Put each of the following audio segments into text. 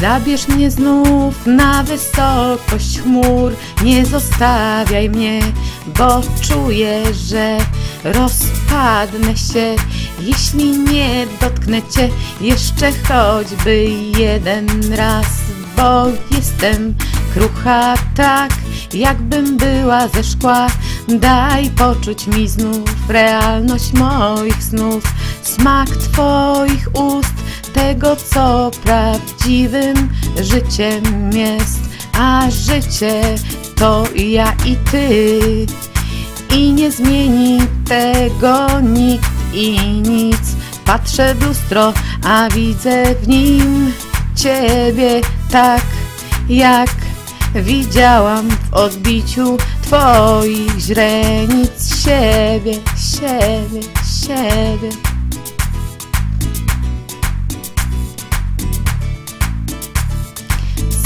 Zabierz mnie znów na wysokość chmur, nie zostawiaj mnie, bo czuję, że rozpadnę się, jeśli nie dotknę cię jeszcze choćby jeden raz, bo jestem krucha tak, jakbym była ze szkła. Daj poczuć mi znów realność moich snów, smak twoich ust tego, co prawdziwym życiem jest, a życie to ja i ty. I nie zmieni tego nikt i nic. Patrzę w lustro, a widzę w nim ciebie tak, jak widziałam w odbiciu twoich źrenic siebie, siebie, siebie.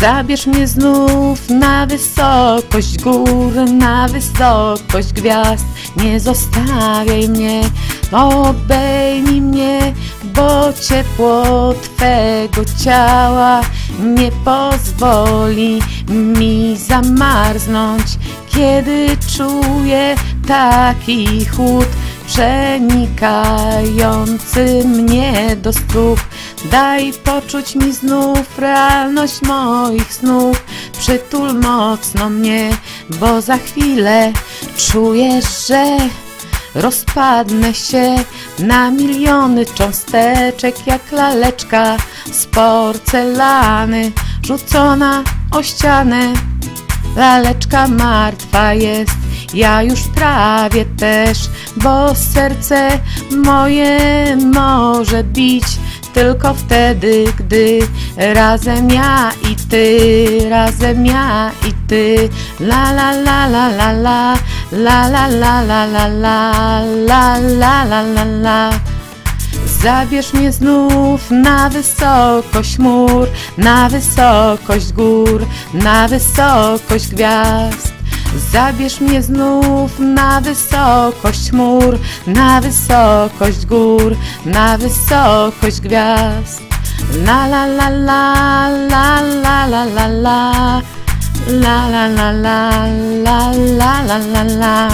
Zabierz mnie znów na wysokość gór, na wysokość gwiazd. Nie zostawiaj mnie, obejmij mnie, bo ciepło Twego ciała nie pozwoli mi zamarznąć, kiedy czuję taki chłód przenikający mnie do stóp. Daj poczuć mi znów realność moich snów. Przytul mocno mnie, bo za chwilę czuję, że rozpadnę się na miliony cząsteczek jak laleczka z porcelany rzucona o ścianę. Laleczka martwa jest, ja już prawie też, bo serce moje może bić tylko wtedy, gdy razem ja i ty, razem ja i ty. La la la la la la, la la la la la la, la la la la la. Zabierz mnie znów na wysokość chmur, na wysokość gór, na wysokość gwiazd. Zabierz mnie znów na wysokość chmur, na wysokość gór, na wysokość gwiazd. La la la la la la la la la la la la la la la la la la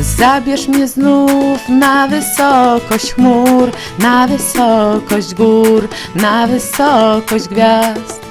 Zabierz mnie znów na wysokość chmur, na wysokość gór, na wysokość gwiazd.